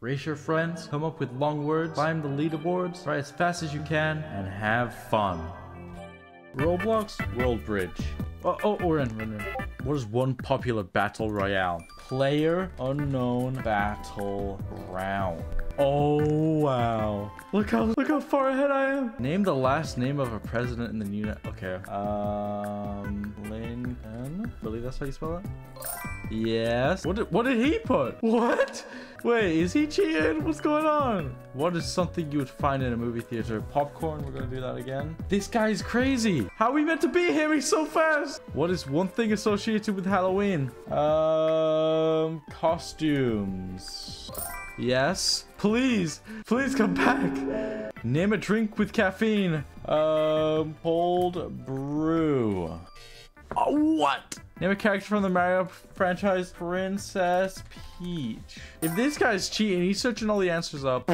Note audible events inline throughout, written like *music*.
Race your friends, come up with long words, climb the leaderboards, try as fast as you can, and have fun. Roblox Word Bridge. Oh, oh, we're in, we're in. What is one popular battle royale? Player unknown battle round. Oh wow! Look how look how far ahead I am. Name the last name of a president in the unit. Okay. Um, Lincoln. Believe that's how you spell it. Yes. What did what did he put? What? Wait, is he cheating? What's going on? What is something you would find in a movie theater? Popcorn. We're gonna do that again. This guy's crazy. How are we meant to be here? He's so fast. What is one thing associated with Halloween? Um, costumes. Yes. Please. Please come back. Name a drink with caffeine. Um, cold brew. Oh, what? Name a character from the Mario franchise, Princess Peach. If this guy's cheating, he's searching all the answers up.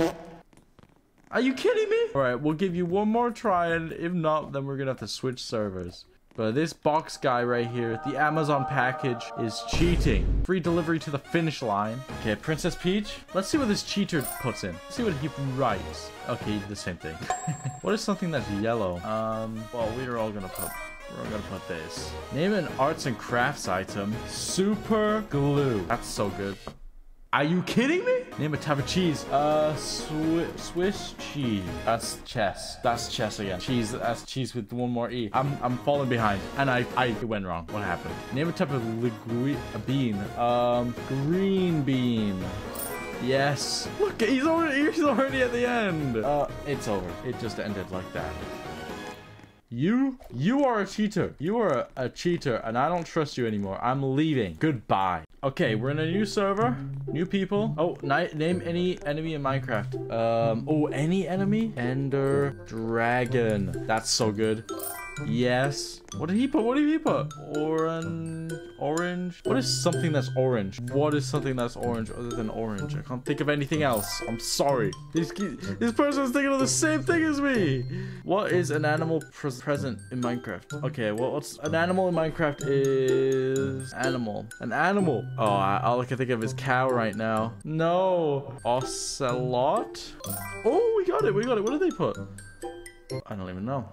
Are you kidding me? All right, we'll give you one more try, and if not, then we're gonna have to switch servers. But this box guy right here, the Amazon package, is cheating. Free delivery to the finish line. Okay, Princess Peach. Let's see what this cheater puts in. Let's see what he writes. Okay, the same thing. *laughs* what is something that's yellow? Um, well, we're all gonna put we're gonna put this. Name an arts and crafts item. Super glue. That's so good. Are you kidding me? Name a type of cheese. Uh, Swi Swiss cheese. That's chess. That's chess again. Cheese. That's cheese with one more e. I'm I'm falling behind, and I I went wrong. What happened? Name a type of ligui a bean. Um, green bean. Yes. Look, he's already he's already at the end. Uh, it's over. It just ended like that. You, you are a cheater. You are a, a, cheater, and I don't trust you anymore. I'm leaving. Goodbye. Okay, we're in a new server. New people. Oh, name any enemy in Minecraft. Um, oh, any enemy? Ender Dragon. That's so good. Yes. What did he put? What did he put? Orange. Orange. What is something that's orange? What is something that's orange other than orange? I can't think of anything else. I'm sorry. This this person is thinking of the same thing as me. What is an animal pres present in Minecraft? Okay, well, what's an animal in Minecraft is animal. An animal. Oh, I, all I can think of is cow right now. No. Ocelot. Oh, we got it. We got it. What did they put? I don't even know.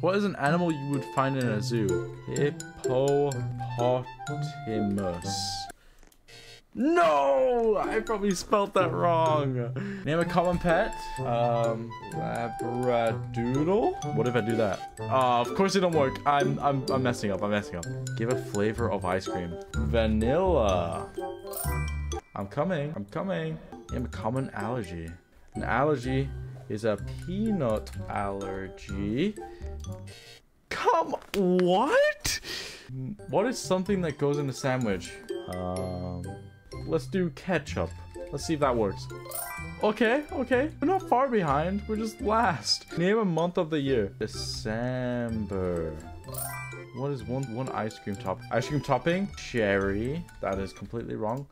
What is an animal you would find in a zoo? Hippopotamus. No! I probably spelled that wrong. Name a common pet. Um, Labradoodle? What if I do that? Uh, of course it don't work. I'm, I'm, I'm messing up. I'm messing up. Give a flavor of ice cream. Vanilla. I'm coming. I'm coming. Name a common allergy. An allergy is a peanut allergy. Come, what? What is something that goes in a sandwich? Um, let's do ketchup. Let's see if that works. Okay, okay. We're not far behind. We're just last. Name a month of the year. December. What is one one ice cream top? Ice cream topping? Cherry. That is completely wrong.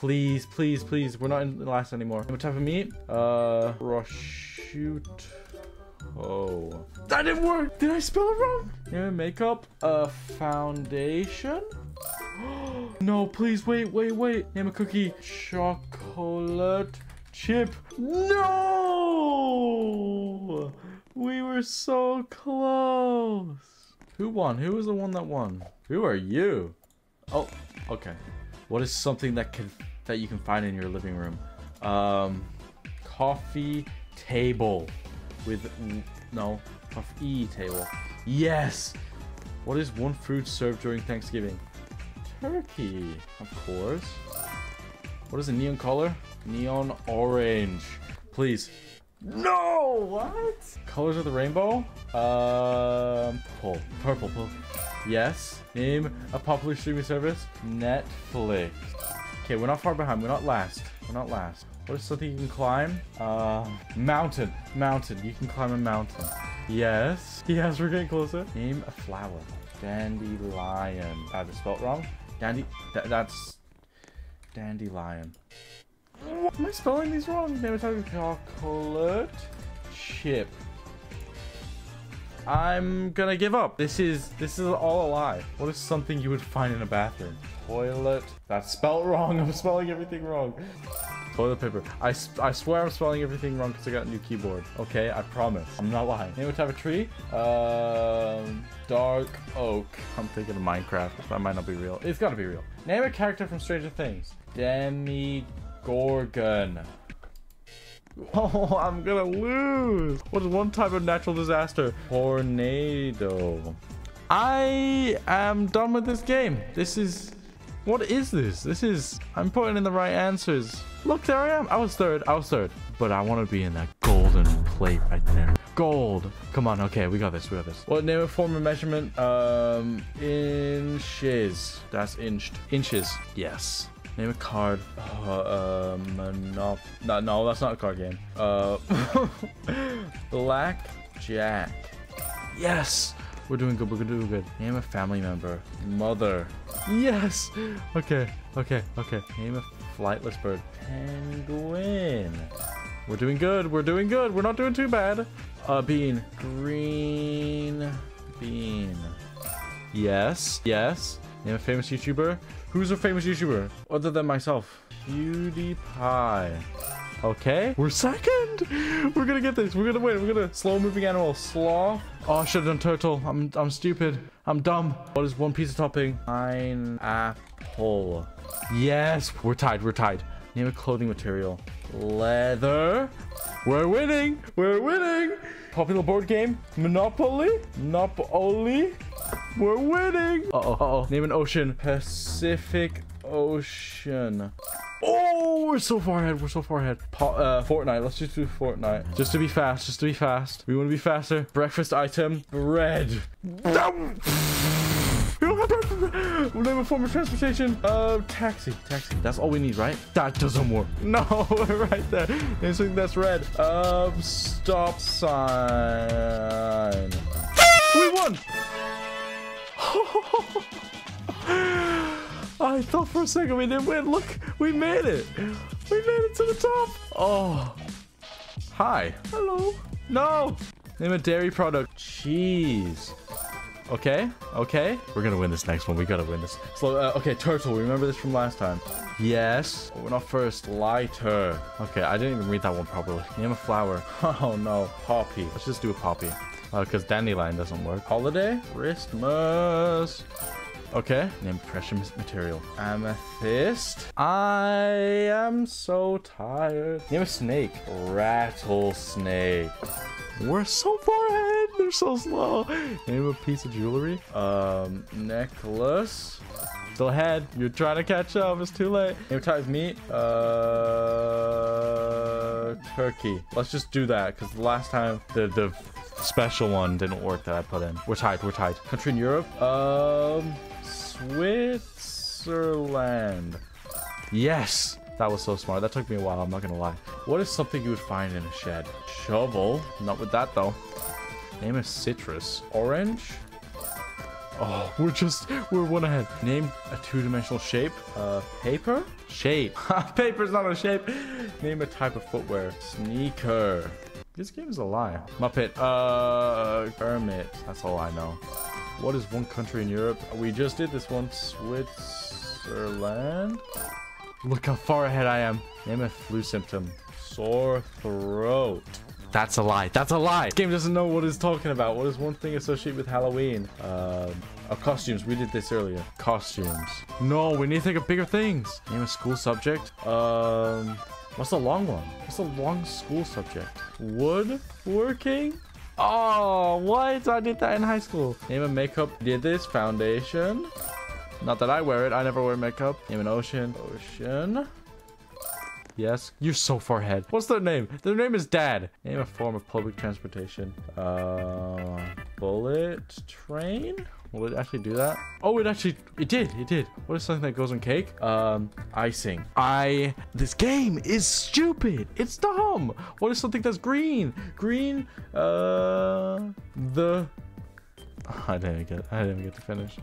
Please, please, please. We're not in last anymore. What type of meat? Uh, prosciutto. Oh. That didn't work. Did I spell it wrong? Yeah, makeup. A foundation. *gasps* no, please wait, wait, wait. Name a cookie. Chocolate chip. No! We were so close. Who won? Who was the one that won? Who are you? Oh, okay. What is something that can that you can find in your living room? Um, coffee table with no coffee table. Yes. What is one food served during Thanksgiving? Turkey, of course. What is a neon color? Neon orange. Please. No! What? Colors of the rainbow? Um, purple. Purple. purple. Yes. Name a popular streaming service. Netflix. Okay, we're not far behind. We're not last. We're not last. What is something you can climb? Uh, mountain. Mountain. You can climb a mountain. Yes. *laughs* Yes, we're getting closer. Name a flower. Dandelion. I just spelled wrong. Dandy. Th that's dandelion. What? Am I spelling these wrong? Name a type of chocolate chip. I'm gonna give up. This is this is all a lie. What is something you would find in a bathroom? Toilet. That's spelled *laughs* wrong. I'm spelling everything wrong. Toilet paper. I, I swear I'm spelling everything wrong because I got a new keyboard. Okay, I promise. I'm not lying. Name a type of tree? Um, dark oak. I'm thinking of Minecraft. That might not be real. It's gotta be real. Name a character from Stranger Things. Demi Gorgon. *laughs* Oh, I'm gonna lose. What is one type of natural disaster? Tornado. I am done with this game. This is... What is this? This is... I'm putting in the right answers. Look, there I am. I was third. I was third. But I want to be in that golden plate right there. Gold. Come on. Okay, we got this. We got this. What name of form of measurement? Um, inches. That's inched. Inches. Yes. Name a card. Uh, uh monop no, no, that's not a card game. Uh, *laughs* Black Jack. Yes. We're doing good. We're doing good. Name a family member. Mother. Yes. Okay. Okay. Okay. Name a flightless bird. Penguin. We're doing good. We're doing good. We're not doing too bad. Uh, bean. Green bean. Yes. Yes. Name a famous YouTuber. Who's a famous YouTuber other than myself? PewDiePie. Okay, we're second. We're gonna get this. We're gonna win. We're gonna slow moving animal. Sloth. Oh, I should have done turtle. I'm I'm stupid. I'm dumb. What is one piece of topping? Pineapple. Yes, we're tied. We're tied. Name a clothing material. Leather. We're winning. We're winning. Popular board game. Monopoly. Monopoly. We're winning. Uh oh, uh oh. Name an ocean. Pacific Ocean. Oh, we're so far ahead. We're so far ahead. Po uh, Fortnite. Let's just do Fortnite. Just to be fast. Just to be fast. We want to be faster. Breakfast item. Bread. Name *laughs* *laughs* a form of transportation. Uh, taxi. Taxi. That's all we need, right? That doesn't work. No, *laughs* right there. Something that's red. Um, stop sign. we won. *laughs* I thought for a second we didn't win. Look, we made it. We made it to the top. Oh. Hi. Hello. No. Name a dairy product. Cheese. Okay. Okay. We're gonna win this next one. We gotta win this. Slow. Uh, okay, turtle. Remember this from last time. Yes. Oh, we're not first. Lighter. Okay, I didn't even read that one properly. Name a flower. *laughs* Oh no. Poppy. Let's just do a poppy. Because uh, dandelion doesn't work. Holiday. Christmas. Okay. Name precious material. Amethyst. I am so tired. Name a snake. Rattlesnake. We're so far ahead. They're so slow. Name a piece of jewelry. Um, necklace. Still ahead. You're trying to catch up. It's too late. Name type of meat. Uh, turkey. Let's just do that because the last time the the special one didn't work that I put in. We're tied. We're tied. Country in Europe. Um, Switzerland. Yes. That was so smart. That took me a while, I'm not gonna lie. What is something you would find in a shed? Shovel. Not with that, though. Name a citrus. Orange. Oh, *laughs* we're just, we're one ahead. Name a two-dimensional shape. Uh, paper? Shape. *laughs* Paper's not a shape. Name a type of footwear. Sneaker. This game is a lie. Muppet. Uh, Kermit. That's all I know. What is one country in Europe? We just did this one. Switzerland. Look how far ahead I am. Name a flu symptom. Sore throat. That's a lie. That's a lie. This game doesn't know what it's talking about. What is one thing associated with Halloween? Um, oh, costumes. We did this earlier. Costumes. No, we need to think of bigger things. Name a school subject. Um, what's the long one? What's the long school subject? Woodworking? Oh, what? I did that in high school. Name a makeup. Did this foundation. Not that I wear it. I never wear makeup. Name an ocean. Ocean. Yes. You're so far ahead. What's their name? Their name is Dad. Name a form of public transportation. Uh, bullet train? Will it actually do that? Oh, it actually, it did, it did. What is something that goes on cake? Um, icing. I, this game is stupid. It's dumb. What is something that's green? Green, uh, the, *laughs* I didn't get, I didn't get to finish.